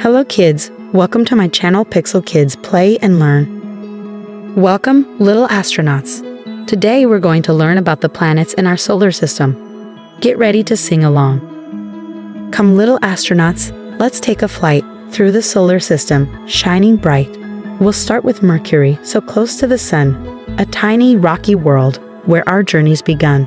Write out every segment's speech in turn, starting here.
Hello kids, welcome to my channel Pixel Kids Play and Learn. Welcome, little astronauts. Today we're going to learn about the planets in our solar system. Get ready to sing along. Come little astronauts, let's take a flight through the solar system, shining bright. We'll start with Mercury, so close to the sun, a tiny rocky world where our journey's begun.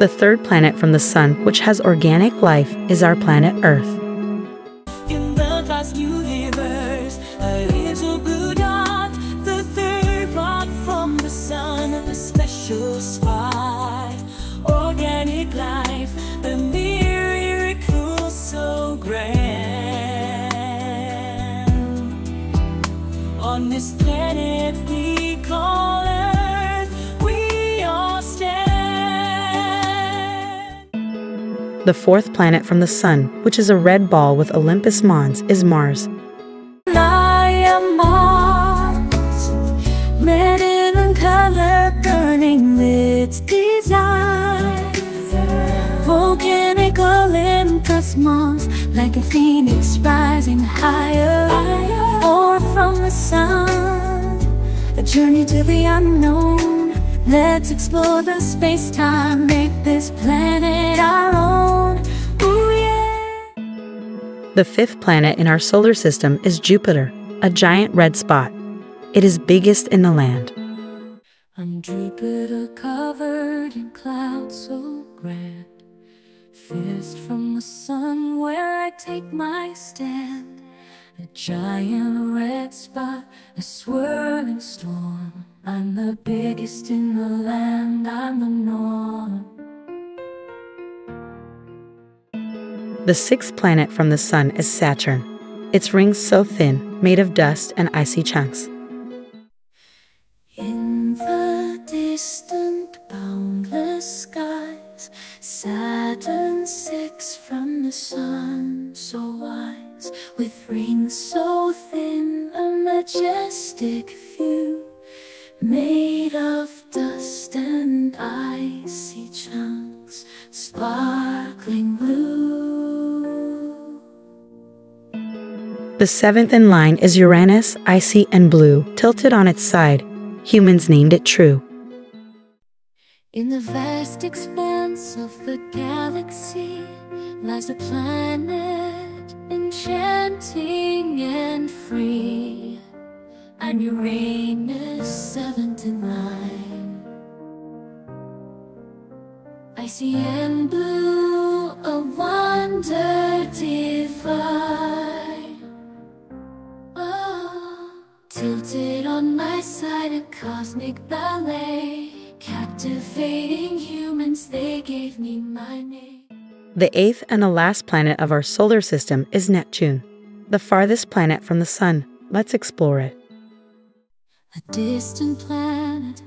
The third planet from the sun, which has organic life, is our planet Earth. The fourth planet from the sun, which is a red ball with Olympus Mons, is Mars. I am Mars, red in color, burning with desire. Volcanic Olympus Mons, like a phoenix rising higher, or from the sun. A journey to the unknown. Let's explore the space-time, make this planet our own. Ooh yeah. The fifth planet in our solar system is Jupiter, a giant red spot. It is biggest in the land. On Jupiter covered in clouds so grand Fist from the sun where I take my stand A giant red spot, a swirling storm I'm the biggest in the land, I'm the norm The sixth planet from the sun is Saturn. Its rings so thin, made of dust and icy chunks. In the distant boundless skies Saturn six from the sun so wise With rings so thin a majestic view Made of dust and icy chunks Sparkling blue The seventh in line is Uranus, icy and blue, tilted on its side. Humans named it True. In the vast expanse of the galaxy lies a planet enchanting and free. I'm Uranus, seventh in line. Icy and blue, a wonder divine. Oh, tilted on my side, a cosmic ballet. Captivating humans, they gave me my name. The eighth and the last planet of our solar system is Neptune, the farthest planet from the sun. Let's explore it. A distant planet,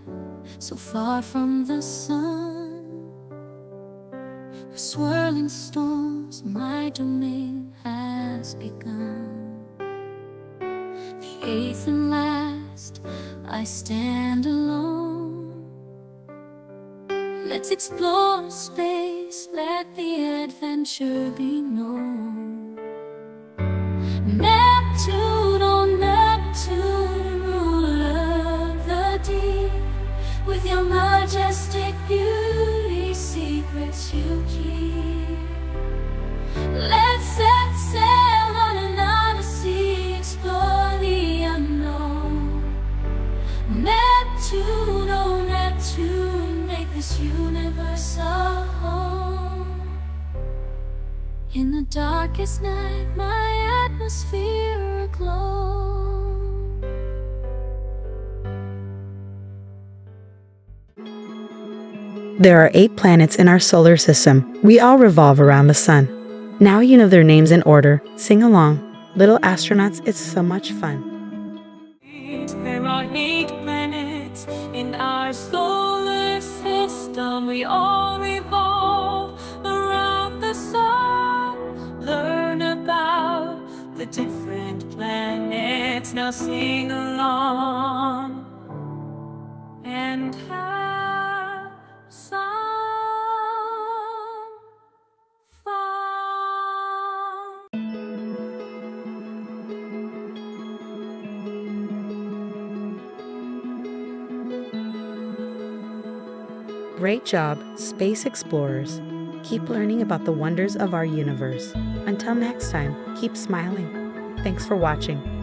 so far from the sun. With swirling storms, my domain has begun. The eighth and last, I stand alone. Let's explore space, let the adventure be known. Darkest night, my atmosphere glows. There are eight planets in our solar system. We all revolve around the sun. Now you know their names in order. Sing along. Little astronauts, it's so much fun. There are eight planets in our solar system. We all revolve Now sing along and have some fun. Great job, space explorers. Keep learning about the wonders of our universe. Until next time, keep smiling. Thanks for watching.